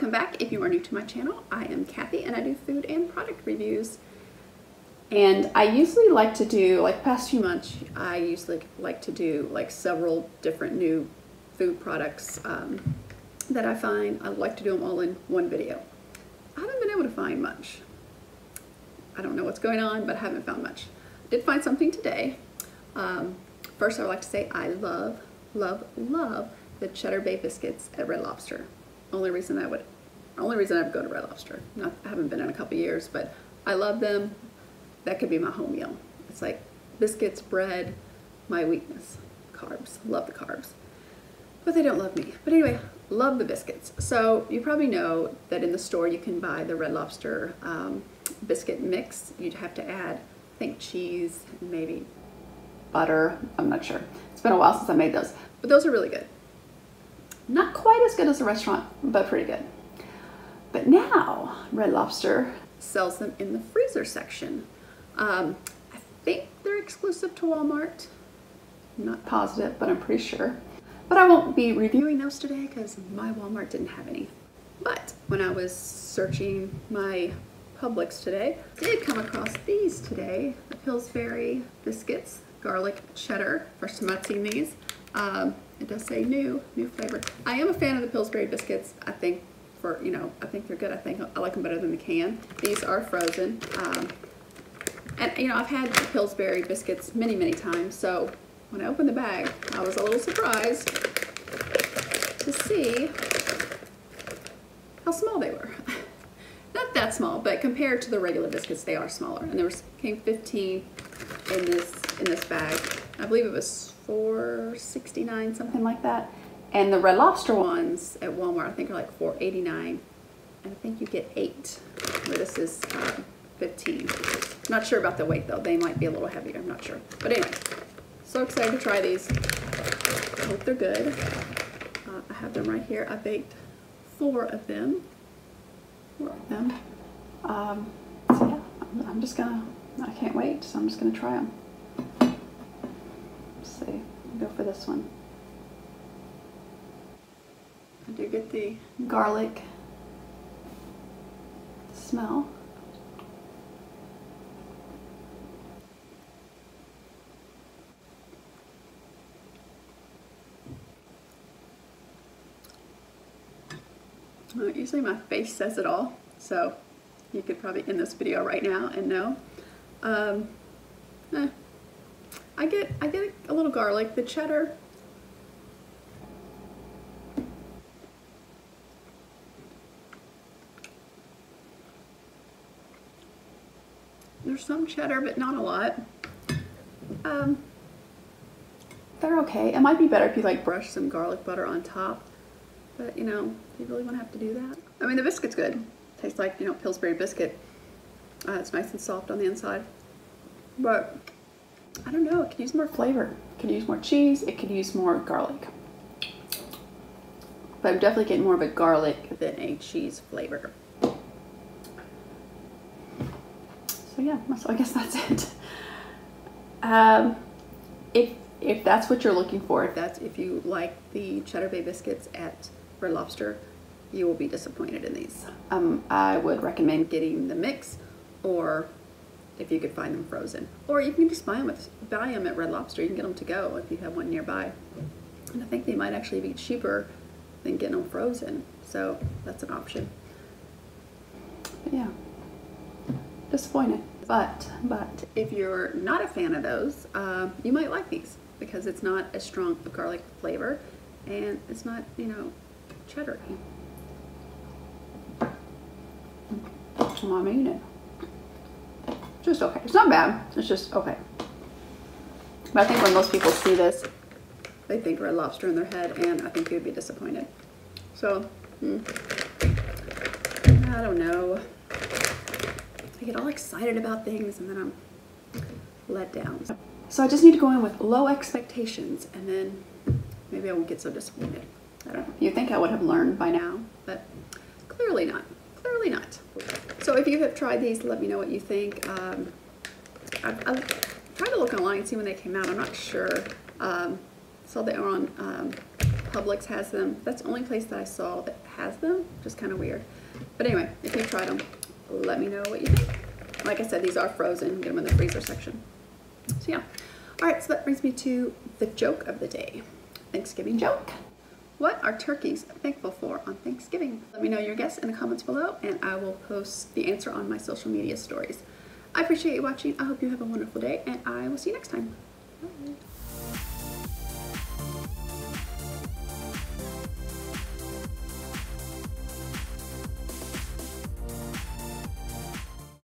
welcome back. If you are new to my channel, I am Kathy and I do food and product reviews. And I usually like to do, like past few months, I usually like to do like several different new food products um, that I find. I like to do them all in one video. I haven't been able to find much. I don't know what's going on, but I haven't found much. I did find something today. Um, first, I would like to say I love, love, love the Cheddar Bay biscuits at Red Lobster. Only reason I would, only reason I would go to Red Lobster. Not, I haven't been in a couple years, but I love them. That could be my home meal. It's like biscuits, bread, my weakness, carbs. Love the carbs. But they don't love me. But anyway, love the biscuits. So you probably know that in the store you can buy the Red Lobster um, biscuit mix. You'd have to add, I think, cheese, maybe butter. I'm not sure. It's been a while since I made those. But those are really good. Not quite as good as the restaurant, but pretty good. But now, Red Lobster sells them in the freezer section. Um, I think they're exclusive to Walmart. I'm not positive, but I'm pretty sure. But I won't be reviewing those today because my Walmart didn't have any. But when I was searching my Publix today, I did come across these today, the Pillsbury biscuits, garlic cheddar. First time I've seen these. Um, it does say new, new flavor. I am a fan of the Pillsbury biscuits. I think for, you know, I think they're good. I think I like them better than the can. These are frozen. Um, and, you know, I've had the Pillsbury biscuits many, many times. So when I opened the bag, I was a little surprised to see how small they were. Not that small, but compared to the regular biscuits, they are smaller. And there was, came 15 in this, in this bag. I believe it was 4.69, something like that. And the Red Lobster ones at Walmart, I think are like 4.89. And I think you get eight, where this is um, 15. Not sure about the weight though. They might be a little heavier, I'm not sure. But anyway, so excited to try these. I hope they're good. Uh, I have them right here. I baked four of them. Four of them. Um, so yeah, I'm, I'm just gonna, I can't wait, so I'm just gonna try them see. Go for this one. I do get the garlic smell. Usually my face says it all, so you could probably end this video right now and know. Um, eh, I get I get a little garlic. The cheddar There's some cheddar, but not a lot. Um, they're okay. It might be better if you like brush some garlic butter on top. But you know, you really want to have to do that? I mean, the biscuit's good. Tastes like, you know, Pillsbury biscuit. Uh, it's nice and soft on the inside. But I don't know, it could use more flavor. It could use more cheese, it could use more garlic. But I'm definitely getting more of a garlic than a cheese flavor. So yeah, so I guess that's it. Um, if if that's what you're looking for, if that's if you like the Cheddar Bay biscuits at Red Lobster, you will be disappointed in these. Um, I would recommend getting the mix or if you could find them frozen. Or you can just buy them, with, buy them at Red Lobster. You can get them to go if you have one nearby. And I think they might actually be cheaper than getting them frozen. So that's an option. But yeah, disappointed. But, but if you're not a fan of those, uh, you might like these because it's not as strong a garlic flavor and it's not, you know, cheddar. I mean just okay. It's not bad. It's just okay. But I think when most people see this, they think Red Lobster in their head, and I think you'd be disappointed. So, hmm. I don't know. I get all excited about things, and then I'm let down. So I just need to go in with low expectations, and then maybe I won't get so disappointed. I don't know. You think I would have learned by now, but clearly not. Clearly not. So if you have tried these, let me know what you think. Um, I've, I've, tried to look online and see when they came out. I'm not sure. Um, so they were on um, Publix has them. That's the only place that I saw that has them. Just kind of weird. But anyway, if you've tried them, let me know what you think. Like I said, these are frozen. Get them in the freezer section. So yeah. All right, so that brings me to the joke of the day. Thanksgiving joke. What are turkeys thankful for on Thanksgiving? Let me know your guess in the comments below and I will post the answer on my social media stories. I appreciate you watching. I hope you have a wonderful day and I will see you next time.